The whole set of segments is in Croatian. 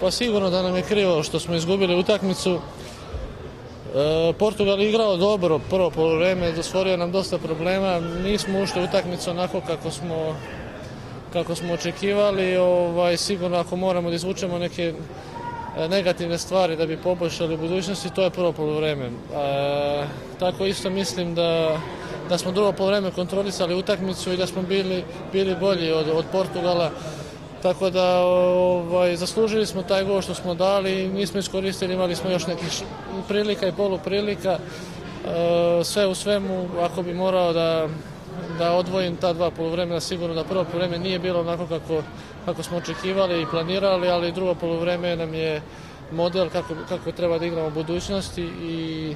Pa sigurno da nam je krivo što smo izgubili utakmicu. E, Portugal je igrao dobro prvo polovreme, stvorio nam dosta problema. Nismo ušli utakmicu onako kako smo, kako smo očekivali. Ovaj, sigurno ako moramo da izvučemo neke e, negativne stvari da bi poboljšali u budućnosti, to je prvo polovreme. E, tako isto mislim da, da smo drugo polovreme kontrolisali utakmicu i da smo bili, bili bolji od, od Portugala. Tako da ovaj, zaslužili smo taj gol što smo dali, nismo iskoristili, imali smo još nekih prilika i poluprilika. E, sve u svemu, ako bi morao da, da odvojim ta dva poluvremena, sigurno da prvo poluvreme nije bilo onako kako, kako smo očekivali i planirali, ali drugo poluvreme nam je model kako, kako treba da igramo u budućnosti i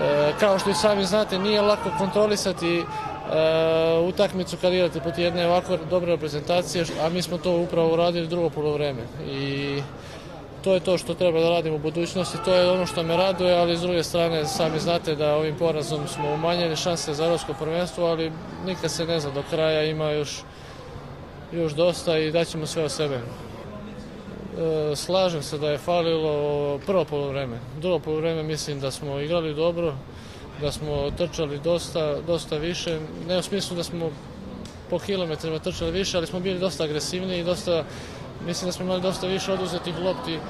e, kao što i sami znate, nije lako kontrolisati uh, utakmicu kad igrate protiv jedne ovako dobre reprezentacije, a mi smo to upravo uradili drugo polovreme. I to je to što treba da radimo u budućnosti, to je ono što me raduje, ali s druge strane sami znate da ovim porazom smo umanjili šanse za evropsko prvenstvo, ali nikad se ne zna do kraja, ima još, još dosta i daćemo sve od sebe. E, slažem se da je falilo prvo polovreme. Drugo polovreme mislim da smo igrali dobro, da smo trčali dosta, dosta više, ne u smislu da smo po kilometrima trčali više, ali smo bili dosta agresivni i dosta, mislim da smo imali dosta više oduzetih lopti, e,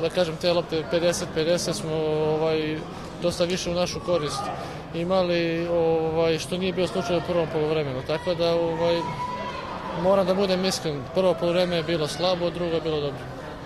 da kažem te lopte 50-50 smo ovaj, dosta više u našu korist imali, ovaj, što nije bio slučaj u prvom polovremenu, tako da ovaj, moram da budem iskren, prvo polovreme je bilo slabo, drugo je bilo dobro.